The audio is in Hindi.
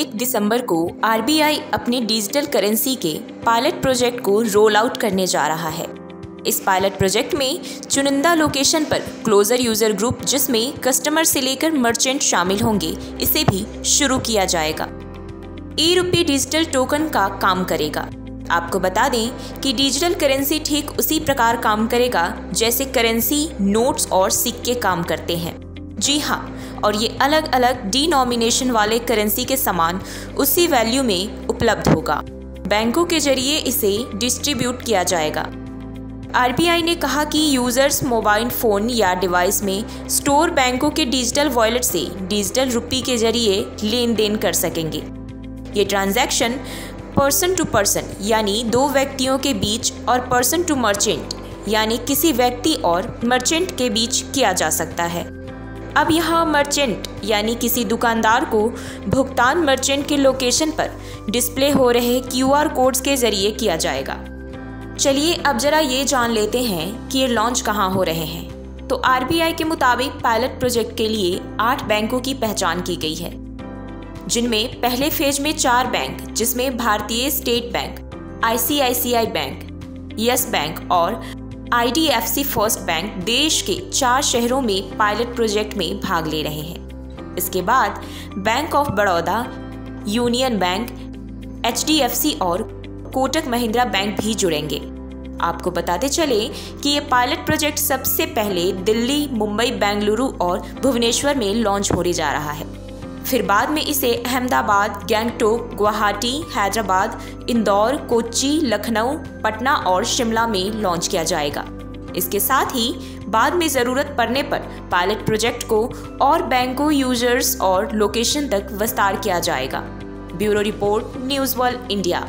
एक दिसंबर को आरबीआई अपने डिजिटल करेंसी के पायलट प्रोजेक्ट को रोल आउट करने जा रहा है। इस पायलट प्रोजेक्ट में चुनिंदा लोकेशन पर क्लोजर यूज़र ग्रुप, जिसमें कस्टमर से लेकर मर्चेंट शामिल होंगे, इसे भी शुरू किया जाएगा। ई रुपी डिजिटल टोकन का काम करेगा। आपको बता दें कि डिजिटल करेंसी ठीक उसी प्रकार काम करेगा, जैसे करेंसी नोट्स और सिक्के काम करते हैं। जी हाँ और ये अलग अलग डिनोमिनेशन वाले करेंसी के समान उसी वैल्यू में उपलब्ध होगा। बैंकों के ज़रिए इसे डिस्ट्रीब्यूट किया जाएगा। आरबीआई ने कहा कि यूज़र्स मोबाइल फ़ोन या डिवाइस में स्टोर बैंकों के डिजिटल वॉलेट से डिजिटल रुपी के ज़रिए लेन देन कर सकेंगे। ये ट्रांजैक्शन पर्सन टू पर्सन यानी दो व्यक्तियों के बीच और पर्सन टू मर्चेंट यानी किसी व्यक्ति और मर्चेंट के बीच किया जा सकता है। अब यहाँ मर्चेंट यानी किसी दुकानदार को भुगतान मर्चेंट के लोकेशन पर डिस्प्ले हो रहे क्यूआर कोड्स के ज़रिए किया जाएगा। चलिए अब जरा ये जान लेते हैं कि ये लॉन्च कहाँ हो रहे हैं। तो आरबीआई के मुताबिक पायलट प्रोजेक्ट के लिए आठ बैंकों की पहचान की गई है, जिनमें पहले फ़ेज़ में चार बैंक जिसमें भारतीय state bank ICICI bank yes bank और आईडीएफसी फ़र्स्ट बैंक देश के चार शहरों में पायलट प्रोजेक्ट में भाग ले रहे हैं। इसके बाद bank of Baroda, union bank, HDFC और कोटक महिंद्रा बैंक भी जुड़ेंगे। आपको बताते चले कि ये पायलट प्रोजेक्ट सबसे पहले दिल्ली, मुंबई, बेंगलुरु और भुवनेश्वर में लॉन्च होने जा रहा है। फिर बाद में इसे अहमदाबाद, गैंगटोक, गुवाहाटी, हैदराबाद, इंदौर, कोच्चि, लखनऊ, पटना और शिमला में लॉन्च किया जाएगा। इसके साथ ही बाद में ज़रूरत पड़ने पर पायलट प्रोजेक्ट को और बैंकों यूज़र्स और लोकेशन तक विस्तार किया जाएगा। Bureau report, news world, India.